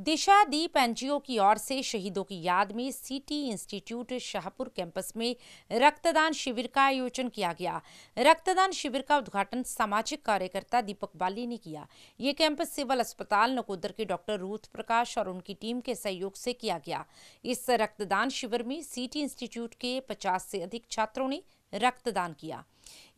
दिशा दीप NGO की ओर से शहीदों की याद में सिटी इंस्टीट्यूट शाहपुर कैंपस में रक्तदान शिविर का आयोजन किया गया। रक्तदान शिविर का उद्घाटन सामाजिक कार्यकर्ता दीपक बाली ने किया। ये कैंपस सिविल अस्पताल नकोदर के डॉक्टर रूथ प्रकाश और उनकी टीम के सहयोग से किया गया। इस रक्तदान शिविर में सिटी इंस्टीट्यूट के 50 से अधिक छात्रों ने रक्तदान किया।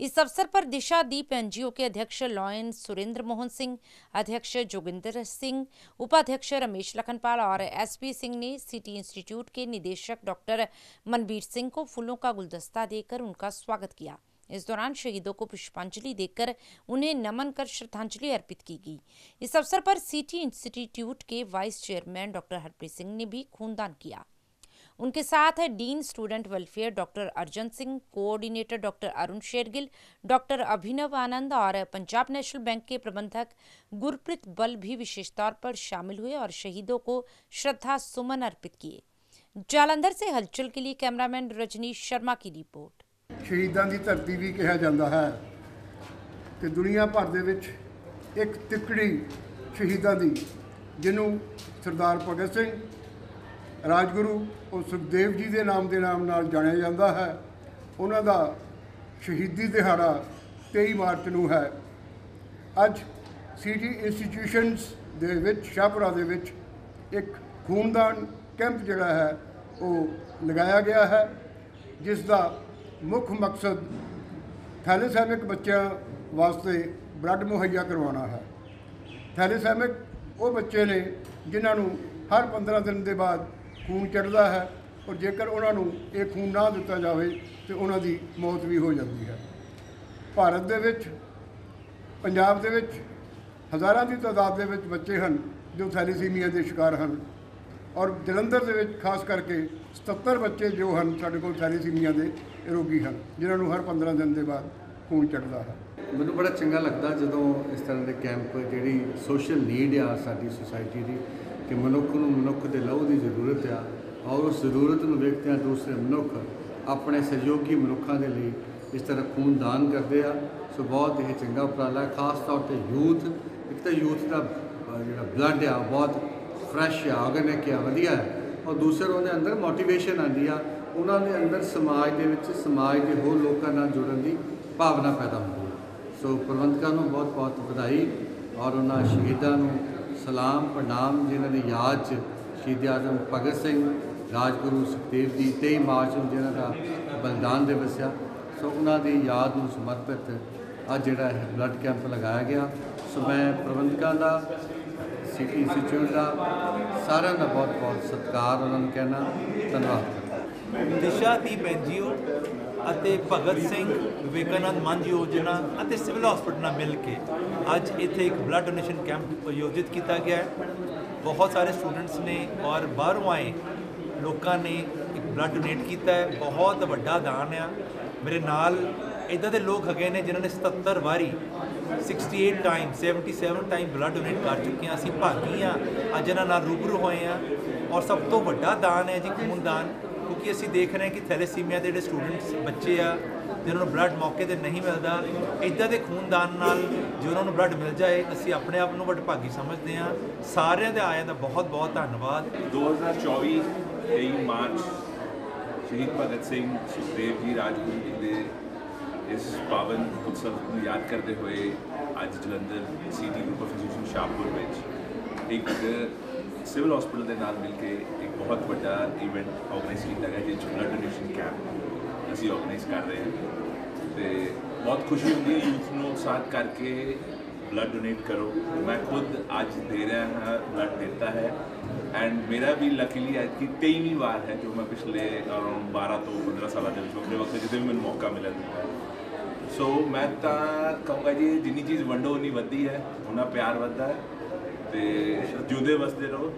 इस अवसर पर दिशा दीप एनजीओ के अध्यक्ष लॉयन सुरेंद्र मोहन सिंह, अध्यक्ष जोगिंदर सिंह, उपाध्यक्ष रमेश लखनपाल और एसपी सिंह ने सिटी इंस्टीट्यूट के निदेशक डॉक्टर मनबीर सिंह को फूलों का गुलदस्ता देकर उनका स्वागत किया। इस दौरान शहीदों को पुष्पांजलि देकर उन्हें नमन कर श्रद्धांजलि अर्पित की गई। इस अवसर पर सिटी इंस्टीट्यूट के vice chairman doctor Harpreet Singh ने भी खूनदान किया। उनके साथ है dean student welfare doctor Arjan Singh coordinator doctor Arun Shergill doctor Abhinav Anand और पंजाब नेशनल बैंक के प्रबंधक गुरप्रीत बल भी विशेष तौर पर शामिल हुए और शहीदों को श्रद्धा सुमन अर्पित किए जालंधर से हलचल के लिए कैमरामैन रजनीश शर्मा की रिपोर्ट ਸ਼ਹੀਦਾਂ ਦੀ ਧਰਤੀ ਵੀ ਕਿਹਾ ਜਾਂਦਾ ਹੈ ਤੇ ਦੁਨੀਆ ਭਰ ਦੇ ਵਿੱਚ ਇੱਕ ਤਿੱਕੜੀ ਸ਼ਹੀਦਾਂ ਦੀ ਜਿਹਨੂੰ ਸਰਦਾਰ ਭਗਤ ਸਿੰਘ ਰਾਜਗੁਰੂ ਉਹ ਸੁਖਦੇਵ ਜੀ ਦੇ ਨਾਮ ਦੇ ਨਾਮ ਨਾਲ ਜਾਣਿਆ ਜਾਂਦਾ ਹੈ। ਉਹਨਾਂ ਦਾ ਸ਼ਹੀਦੀ ਦਿਹਾੜਾ 23 ਮਾਰਚ ਨੂੰ ਹੈ। ਅੱਜ ਸਿਟੀ ਇੰਸਟੀਟਿਊਸ਼ਨਸ ਦੇ ਵਿੱਚ, ਸ਼ਾਹਪੁਰਾ ਦੇ ਵਿੱਚ ਇੱਕ ਖੂਨਦਾਨ ਕੈਂਪ ਜਿਹੜਾ ਹੈ, ਉਹ ਲਗਾਇਆ ਗਿਆ ਹੈ, ਜਿਸ ਦਾ ਮੁੱਖ ਮਕਸਦ ਥੈਲੇਸੈਮਿਕ ਬੱਚਿਆਂ ਵਾਸਤੇ ਬਲੱਡ ਮੁਹੱਈਆ ਕਰਵਾਉਣਾ ਹੈ। ਥੈਲੇਸੈਮਿਕ ਉਹ ਬੱਚੇ ਨੇ ਜਿਨ੍ਹਾਂ ਨੂੰ ਹਰ 15 ਦਿਨ ਦੇ ਬਾਅਦ ਖੂਨ ਚੜਦਾ ਹੈ ਔਰ ਜੇਕਰ ਉਹਨਾਂ ਨੂੰ ਇਹ ਖੂਨ ਨਾ ਦਿੱਤਾ ਜਾਵੇ ਤੇ ਉਹਨਾਂ ਦੀ ਮੌਤ ਵੀ ਹੋ ਜਾਂਦੀ ਹੈ। ਭਾਰਤ ਦੇ ਵਿੱਚ, ਪੰਜਾਬ ਦੇ ਵਿੱਚ ਹਜ਼ਾਰਾਂ ਦੀ ਤਾਦਾਦ ਦੇ ਵਿੱਚ ਬੱਚੇ ਹਨ ਜੋ ਥੈਲੀਸੀਮੀਆ ਦੇ ਸ਼ਿਕਾਰ ਹਨ ਔਰ ਜਲੰਧਰ ਦੇ ਵਿੱਚ ਖਾਸ ਕਰਕੇ 77 ਬੱਚੇ ਜੋ ਹਨ ਸਾਡੇ ਕੋਲ ਥੈਲੀਸੀਮੀਆ ਦੇ ਰੋਗੀ ਹਨ, ਜਿਨ੍ਹਾਂ ਨੂੰ ਹਰ 15 ਦਿਨ ਦੇ ਬਾਅਦ ਖੂਨ ਚੜਦਾ ਹੈ। ਮੈਨੂੰ ਬੜਾ ਚੰਗਾ ਲੱਗਦਾ ਜਦੋਂ ਇਸ ਤਰ੍ਹਾਂ ਦੇ ਕੈਂਪ ਜਿਹੜੀ ਸੋਸ਼ਲ ਨੀਡ ਆ ਸਾਡੀ ਸੁਸਾਇਟੀ ਦੀ ਕਿ ਮਨੁੱਖ ਨੂੰ ਮਨੁੱਖ ਦੇ ਲਹੂ ਦੀ ਜ਼ਰੂਰਤ ਆ ਔਰ ਉਸ ਜ਼ਰੂਰਤ ਨੂੰ ਵੇਖਦਿਆਂ ਦੂਸਰੇ ਮਨੁੱਖ ਆਪਣੇ ਸਹਿਯੋਗੀ ਮਨੁੱਖਾਂ ਦੇ ਲਈ ਇਸ ਤਰ੍ਹਾਂ ਖੂਨ ਦਾਨ ਕਰਦੇ ਆ। ਸੋ ਬਹੁਤ ਇਹ ਚੰਗਾ ਉਪਰਾਲਾ ਖਾਸ ਤੌਰ ਤੇ ਯੂਥ, ਇੱਕ ਤਾਂ ਯੂਥ ਦਾ ਜਿਹੜਾ ਬਲੱਡ ਆ ਬਹੁਤ ਫਰੈਸ਼ ਆ ਆਰਗੈਨਿਕ ਆ, ਵਧੀਆ ਹੈ। ਔਰ ਦੂਸਰਾ ਉਹਦੇ ਅੰਦਰ ਮੋਟੀਵੇਸ਼ਨ ਆਉਂਦੀ ਆ। ਉਹਨਾਂ ਦੇ ਅੰਦਰ ਸਮਾਜ ਦੇ ਵਿੱਚ, ਸਮਾਜ ਦੇ ਹੋਰ ਲੋਕਾਂ ਨਾਲ ਜੁੜਨ ਦੀ ਭਾਵਨਾ ਪੈਦਾ ਹੁੰਦੀ ਹੈ ਸੋ ਪ੍ਰਬੰਧਕਾਂ ਨੂੰ ਬਹੁਤ ਬਹੁਤ ਵਧਾਈ ਔਰ ਉਹਨਾਂ ਸ਼ਹੀਦਾਂ ਨੂੰ ਸਲਾਮ ਪ੍ਰਣਾਮ ਜਿਨ੍ਹਾਂ ਦੀ ਯਾਦ 'ਚ ਸ਼ਹੀਦ ਆਜ਼ਮ ਭਗਤ ਸਿੰਘ, ਰਾਜਗੁਰੂ ਸੁਖਦੇਵ ਜੀ 23 ਮਾਰਚ ਨੂੰ ਜਿਨ੍ਹਾਂ ਦਾ ਬਲਿਦਾਨ ਦਿਵਸ ਆ। ਸੋ ਉਹਨਾਂ ਦੀ ਯਾਦ ਨੂੰ ਸਮਰਪਿਤ ਅੱਜ ਜਿਹੜਾ ਹੈ ਬਲੱਡ ਕੈਂਪ ਲਗਾਇਆ ਗਿਆ। ਸੋ ਮੈਂ ਪ੍ਰਬੰਧਕਾਂ ਦਾ, ਸਿਟੀ ਇੰਸਟੀਚਿਊਟ ਦਾ ਸਾਰਿਆਂ ਦਾ ਬਹੁਤ ਬਹੁਤ ਸਤਿਕਾਰ ਉਹਨਾਂ ਨੂੰ ਕਹਿਣਾ, ਧੰਨਵਾਦ। ਦਿਸ਼ਾ ਦੀਪ ਐਨਜੀਓ ਅਤੇ ਭਗਤ ਸਿੰਘ ਵਿਵੇਕਾਨੰਦ ਮੰਨ ਯੋਜਨਾ ਅਤੇ ਸਿਵਲ ਹਸਪੀਟਲ ਨਾਲ ਮਿਲ ਕੇ ਅੱਜ ਇੱਥੇ ਇੱਕ ਬਲੱਡ ਡੋਨੇਸ਼ਨ ਕੈਂਪ ਆਯੋਜਿਤ ਕੀਤਾ ਗਿਆ ਹੈ। ਬਹੁਤ ਸਾਰੇ ਸਟੂਡੈਂਟਸ ਨੇ ਔਰ ਬਾਹਰੋਂ ਆਏ ਲੋਕਾਂ ਨੇ ਇੱਕ ਬਲੱਡ ਡੋਨੇਟ ਕੀਤਾ ਹੈ। ਬਹੁਤ ਵੱਡਾ ਦਾਨ ਆ। ਮੇਰੇ ਨਾਲ ਇਦਾਂ ਦੇ ਲੋਕ ਹੈਗੇ ਨੇ ਜਿਨ੍ਹਾਂ ਨੇ 77 ਵਾਰੀ 68 ਟਾਈਮ 77 ਟਾਈਮ ਬਲੱਡ ਡੋਨੇਟ ਕਰ ਚੁੱਕੇ ਹਾਂ। ਅਸੀਂ ਭਾਗੀ ਆ ਅੱਜ ਇਹਨਾਂ ਨਾਲ ਰੂਬਰੂ ਹੋਏ ਆ ਔਰ ਸਭ ਤੋਂ ਵੱਡਾ ਦਾਨ ਹੈ ਜੀ, ਖੂਨ ਦਾਨ। ਕਿਉਂਕਿ ਅਸੀਂ ਦੇਖ ਰਹੇ ਹਾਂ ਕਿ ਥੈਲੇਸੀਮੀਆ ਦੇ ਜਿਹੜੇ ਸਟੂਡੈਂਟਸ ਬੱਚੇ ਆ ਜਿਨ੍ਹਾਂ ਨੂੰ ਬਲੱਡ ਮੌਕੇ ਤੇ ਨਹੀਂ ਮਿਲਦਾ ਇਦਾਂ ਦੇ ਖੂਨਦਾਨ ਨਾਲ ਜੇ ਉਹਨਾਂ ਨੂੰ ਬਲੱਡ ਮਿਲ ਜਾਏ, ਅਸੀਂ ਆਪਣੇ ਆਪ ਨੂੰ ਵਡਭਾਗੀ ਸਮਝਦੇ ਹਾਂ। ਸਾਰਿਆਂ ਦੇ ਆਇਆਂ ਦਾ ਬਹੁਤ ਬਹੁਤ ਧੰਨਵਾਦ। 2024 23 ਮਾਰਚ, ਸ਼ਹੀਦ ਭਗਤ ਸਿੰਘ ਸੁਖਦੇਵ ਜੀ ਰਾਜਗੁਰੂ ਜੀ ਦੇ ਇਸ ਪਾਵਨ ਉਤਸਵ ਨੂੰ ਯਾਦ ਕਰਦੇ ਹੋਏ ਅੱਜ Jalandhar city group of institution Shahpur ਵਿੱਚ ਇੱਕ ਸਿਵਲ ਹਸਪੀਟਲ ਦੇ ਨਾਲ ਮਿਲ ਕੇ ਇੱਕ ਬਹੁਤ ਵੱਡਾ ਇਵੈਂਟ ਆਰਗੇਨਾਈਜ਼ ਕੀਤਾ ਗਿਆ, ਜਿਸ ਵਿੱਚ ਬਲੱਡ ਡੋਨੇਸ਼ਨ ਕੈਂਪ ਅਸੀਂ ਆਰਗੇਨਾਈਜ਼ ਕਰ ਰਹੇ ਹਾਂ। ਤੇ ਬਹੁਤ ਖੁਸ਼ੀ ਹੁੰਦੀ ਹੈ ਯੂਥ ਨੂੰ ਉਤਸ਼ਾਹਿਤ ਕਰਕੇ ਬਲੱਡ ਡੋਨੇਟ ਕਰੋ। ਮੈਂ ਖੁਦ ਅੱਜ ਦੇ ਰਿਹਾ ਹਾਂ ਬਲੱਡ ਦਿੱਤਾ ਹੈ। ਐਂਡ ਮੇਰਾ ਵੀ ਲੱਕੀਲੀ ਅੱਜ ਕੀ 23ਵੀਂ ਵਾਰ ਹੈ, ਜੋ ਮੈਂ ਪਿਛਲੇ ਅਰਾਊਂਡ 12 ਤੋਂ 15 ਸਾਲਾਂ ਦੇ ਵਿੱਚ ਆਪਣੇ ਵਕਤ ਜਿੱਥੇ ਵੀ ਮੈਨੂੰ ਮੌਕਾ ਮਿਲਿਆ। ਸੋ ਮੈਂ ਤਾਂ ਕਹੂੰਗਾ ਜੀ, ਜਿੰਨੀ ਚੀਜ਼ ਵੰਡੋ, ਉਨੀ ਵੱਧਦੀ ਹੈ। ਉਹਨਾਂ ਪਿਆਰ ਵੱਧਦਾ ਹੈ। ਤੇ ਜੁਦੇ ਵਸਦੇ ਰਹੋ